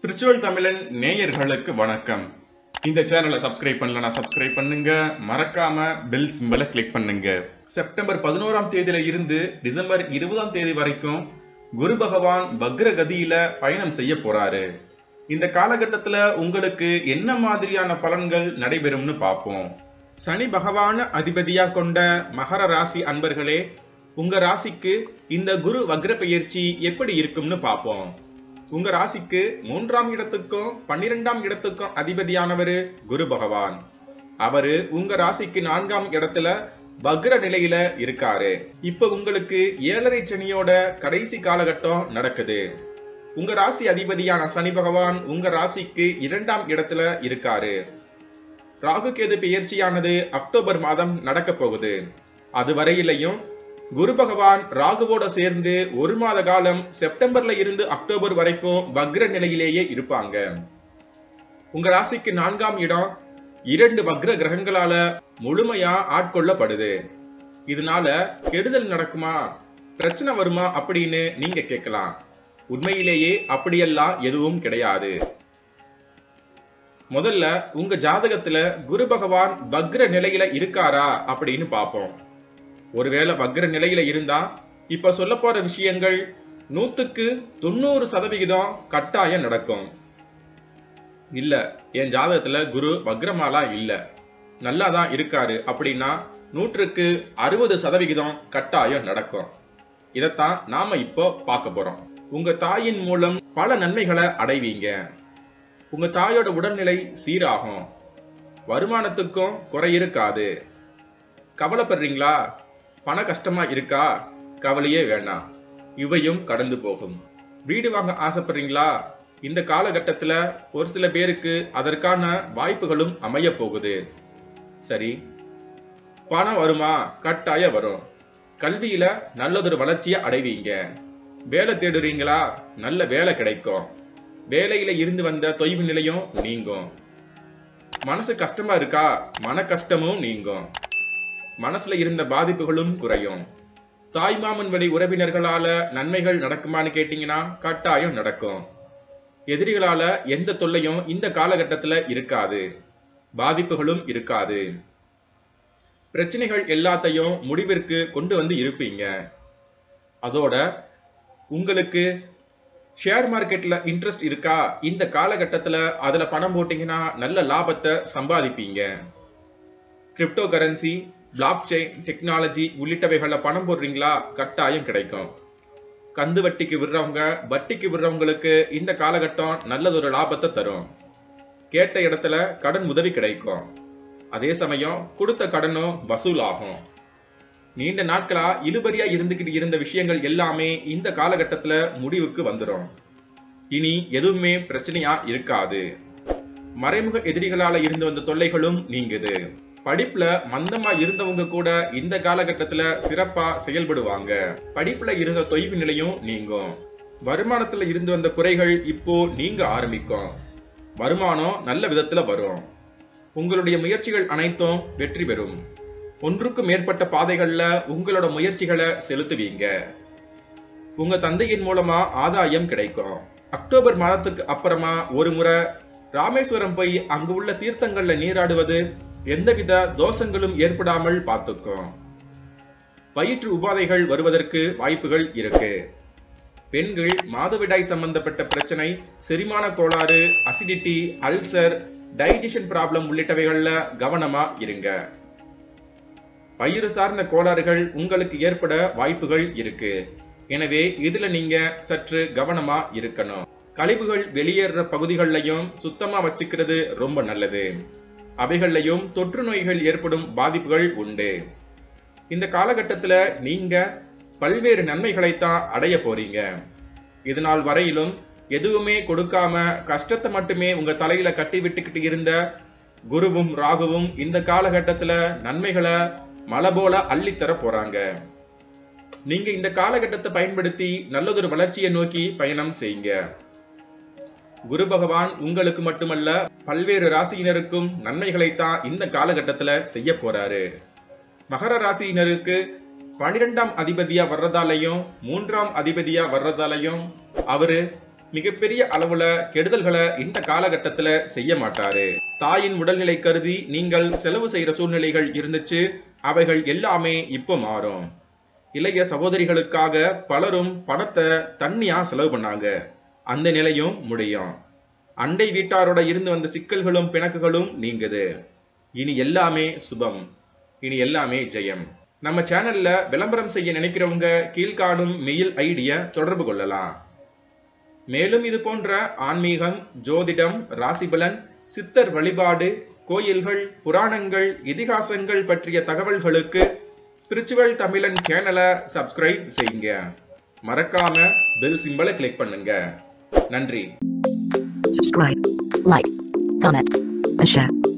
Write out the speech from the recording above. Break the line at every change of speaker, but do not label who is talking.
Spiritual தமிழன் நேயர்களுக்கு வணக்கம். இந்த சேனலை சப்ஸ்கிரைப் பண்ணலனா சப்ஸ்கிரைப் பண்ணுங்க. மறக்காம பெல் சிம்பலை கிளிக் பண்ணுங்க. செப்டம்பர் பதினோராம் தேதியில இருந்து டிசம்பர் இருபதாம் தேதி வரைக்கும் குரு பகவான் வக்ரகதியில பயணம் செய்ய போறாரு. இந்த காலகட்டத்துல உங்களுக்கு என்ன மாதிரியான பலன்கள் நடைபெறும்னு பார்ப்போம். சனி பகவான அதிபதியா கொண்ட மகர ராசி அன்பர்களே உங்க ராசிக்கு இந்த குரு வக்ர பெயர்ச்சி எப்படி இருக்கும்னு பார்ப்போம். உங்க ராசிக்கு மூன்றாம் இடத்துக்கும் பன்னிரெண்டாம் இடத்துக்கும் அதிபதியானவர் குரு பகவான். அவரு உங்க ராசிக்கு நான்காம் இடத்துல வக்ர நிலையில இருக்காரு. இப்ப உங்களுக்கு ஏழரை சனியோட கடைசி காலகட்டம் நடக்குது. உங்க ராசி அதிபதியான சனி பகவான் உங்க ராசிக்கு இரண்டாம் இடத்துல இருக்காரு. ராகு கேது பெயர்ச்சியானது அக்டோபர் மாதம் நடக்க போகுது. அது வரையிலையும் குரு பகவான் ராகுவோட சேர்ந்து ஒரு மாத காலம் செப்டம்பர்ல இருந்து அக்டோபர் வரைக்கும் வக்ர நிலையிலேயே இருப்பாங்க. உங்க ராசிக்கு நான்காம் இடம் இரண்டு வக்ர கிரகங்களால முழுமையா ஆட்கொள்ளப்படுது. இதனால கெடுதல் நடக்குமா? பிரச்சனை வருமா? அப்படின்னு நீங்க கேட்கலாம். உண்மையிலேயே அப்படியெல்லாம் எதுவும் கிடையாது. முதல்ல உங்க ஜாதகத்துல குரு பகவான் வக்ர நிலையில இருக்காரா அப்படின்னு பார்ப்போம். ஒருவேளை வக்ர நிலையில இருந்தா இப்ப சொல்ல போற விஷயங்கள் நூத்துக்கு தொண்ணூறு சதவிகிதம் கட்டாயம் நடக்கும். இல்ல என் ஜாதகத்துல குரு வக்ரமாலா இல்ல. நல்லா தான் இருக்காரு அப்படின்னா நூற்றுக்கு அறுபது சதவிகிதம் கட்டாயம் நடக்கும். இதைத்தான் நாம இப்போ பார்க்க போறோம். உங்க தாயின் மூலம் பல நன்மைகளை அடைவீங்க. உங்க தாயோட உடல்நிலை சீராகும். வருமானத்துக்கும் குறை இருக்காது. கவலைப்படுறீங்களா? பண கஷ்டமா இருக்கா? கவலையே வேணாம் இவையும் கடந்து போகும். வீடு வாங்க ஆசைப்படுறீங்களா? இந்த காலகட்டத்தில் ஒரு சில பேருக்கு அதற்கான வாய்ப்புகளும் அமைய போகுது. சரி. பணம் வருமா? கட்டாய வரும். கல்வியில நல்லதொரு வளர்ச்சியை அடைவீங்க. வேலை தேடுறீங்களா? நல்ல வேலை கிடைக்கும். வேலையில இருந்து வந்த தொய்வு நிலையும் நீங்கும். மனசு கஷ்டமா இருக்கா? மன கஷ்டமும் நீங்கும். மனசுல இருந்த பாதிப்புகளும் குறையும். தாய்மாமன் வழி உறவினர்களால நன்மைகள் நடக்குமான்னு கேட்டீங்கன்னா கட்டாயம் நடக்கும். எதிரிகளால எந்த தொல்லையும் இந்த காலகட்டத்துல இருக்காது. பாதிப்புகளும் இருக்காது. பிரச்சனைகள் எல்லாத்தையும் முடிவிற்கு கொண்டு வந்து இருப்பீங்க. அதோட உங்களுக்கு ஷேர் மார்க்கெட்ல இன்ட்ரெஸ்ட் இருக்கா? இந்த காலகட்டத்துல அதுல பணம் போட்டீங்கன்னா நல்ல லாபத்தை சம்பாதிப்பீங்க. Cryptocurrency blockchain technology உள்ளிட்டவைகளில் பணம் போடுறீங்களா? கட்டாயம் கிடைக்கும். கந்து வட்டிக்கு விடுறவங்க வட்டிக்கு விடுறவங்களுக்கு இந்த காலகட்டம் நல்லதொரு லாபத்தை தரும். கேட்ட இடத்துல கடன் உதவி கிடைக்கும். அதே சமயம் கொடுத்த கடனும் வசூலாகும். நீண்ட நாட்களா இழுபறியா இருந்துகிட்டு இருந்த விஷயங்கள் எல்லாமே இந்த காலகட்டத்துல முடிவுக்கு வந்துடும் இனி எதுவுமே பிரச்சனையா இருக்காது. மறைமுக எதிரிகளால இருந்து வந்த தொல்லைகளும் நீங்குது. படிப்புல மந்தமா இருந்தவங்க கூட இந்த காலகட்டத்துல சிறப்பா செயல்படுவாங்க. படிப்புல இருந்த தொய்வு நிலையும் நீங்கும். வருமானத்துல இருந்து வந்த குறைகள் இப்போ நீங்க ஆரம்பிக்கும். வருமானம் நல்ல விதத்துல வரும். உங்களுடைய முயற்சிகள் அனைத்தும் வெற்றி பெறும். ஒன்றுக்கும் மேற்பட்ட பாதைகள்ல உங்களோட முயற்சிகளை செலுத்துவீங்க. உங்க தந்தையின் மூலமா ஆதாயம் கிடைக்கும். அக்டோபர் மாதத்துக்கு அப்புறமா ஒரு முறை ராமேஸ்வரம் போய் அங்கு உள்ள தீர்த்தங்கள்ல நீராடுவது எந்தவித தோஷங்களும் ஏற்படாமல் பார்த்துக்கும் வயிற்று உபாதைகள் வருவதற்கு வாய்ப்புகள் இருக்கு. பெண்கள் மாதவிடாய் சம்பந்தப்பட்ட பிரச்சனை செரிமான கோளாறு அசிடிட்டி அல்சர் டைஜஷன் ப்ராப்ளம் உள்ளிட்டவைகள்ல கவனமா இருங்க. வயிறு சார்ந்த கோளாறுகள் உங்களுக்கு ஏற்பட வாய்ப்புகள் இருக்கு. எனவே இதுல நீங்க சற்று கவனமா இருக்கணும். கழிவுகள் வெளியேற பகுதிகள்லையும் சுத்தமா வச்சுக்கிறது ரொம்ப நல்லது. அவைகள்லையும் தொற்று நோய்கள் ஏற்படும் பாதிப்புகள் உண்டு. இந்த காலகட்டத்தில் நீங்க பல்வேறு நன்மைகளைத்தான் அடைய போறீங்க. இதனால் வரையிலும் எதுவுமே கொடுக்காம கஷ்டத்தை மட்டுமே உங்க தலையில கட்டி விட்டுக்கிட்டு இருந்த குருவும் ராகுவும் இந்த காலகட்டத்துல நன்மைகளை மலை போல அள்ளித்தர போறாங்க. நீங்க இந்த காலகட்டத்தை பயன்படுத்தி நல்லதொரு வளர்ச்சியை நோக்கி பயணம் செய்யுங்க. குரு பகவான் உங்களுக்கு மட்டுமல்ல பல்வேறு ராசியினருக்கும் நன்மைகளைத்தான் இந்த காலகட்டத்துல செய்ய போறாரு. மகர ராசியினருக்கு பனிரெண்டாம் அதிபதியா வர்றதாலையும் மூன்றாம் அதிபதியா வர்றதாலையும் அவரு மிகப்பெரிய அளவுல கெடுதல்களை இந்த காலகட்டத்துல செய்ய மாட்டாரு. தாயின் உடல்நிலை கருதி நீங்கள் செலவு செய்யற சூழ்நிலைகள் இருந்துச்சு அவைகள் எல்லாமே இப்போ மாறும். இளைய சகோதரிகளுக்காக பலரும் பணத்தை தண்ணியா செலவு பண்ணாங்க. அந்த நிலையும் முடியும். அண்டை வீட்டாரோட இருந்து வந்த சிக்கல்களும் பிணக்குகளும் நீங்குது. இனி எல்லாமே சுபம். இனி எல்லாமே ஜெயம். நம்ம சேனல்ல விளம்பரம் செய்ய நினைக்கிறவங்க கீழ்காணும் மெயில் ஐடிய தொடர்பு கொள்ளலாம். மேலும் இது போன்ற ஆன்மீகம் ஜோதிடம் ராசிபலன் சித்தர் வழிபாடு கோயில்கள் புராணங்கள் இதிகாசங்கள் பற்றிய தகவல்களுக்கு ஸ்பிரிச்சுவல் தமிழன் சேனலை சப்ஸ்கிரைப் செய்யுங்க. மறக்காம பெல் சிம்பலை கிளிக் பண்ணுங்க. நன்றி
subscribe, like, comment, and share.